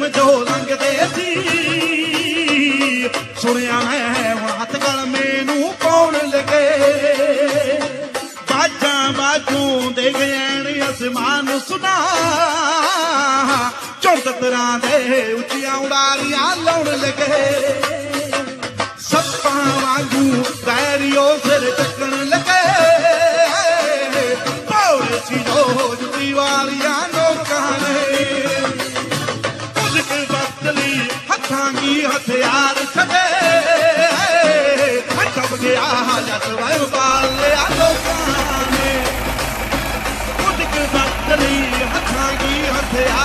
ਭੀਮ ਜੋ ਲੰਘਦੇ ਸੀ ਸੁਣਿਆ ਮੈਂ ਹੁਣ ਹੱਥ ਗਲ ਮੈਨੂੰ ਕੌਣ ਲਗੇ ਬਾਜਾਂ ਬਾਜੂ ਦੇ ਗੈਣ ਅਸਮਾਨ ਸੁਨਾ ਚੜਤਰਾਂ ਦੇ ਉੱਚੀਆਂ ਉਡਾਰੀਆਂ ਲਾਉਣ ਲਗੇ ਸੱਪਾਂ ਵਾਂਗੂ ਪੈਰੀਓ ਸਿਰ ਚੱਕਣ ਲਗੇ ਪੌੜੇ ਸੀ ਜੋ ਜੁਤੀ ਵਾਲੀਆਂ ਕਤਲੀ ਹੱਥਾਂ ਕੀ ਹਥਿਆਰ ਛੱਡੇ? ਟੱਪ ਗਿਆ ਜੱਟ ਵਾਇਓ ਪਾਲ ਲਿਆ ਲੋਕਾਂ ਨੇ। ਕੁੱਟ ਕੇ ਕਤਲੀ ਹੱਥਾਂ ਕੀ ਹਥਿਆਰ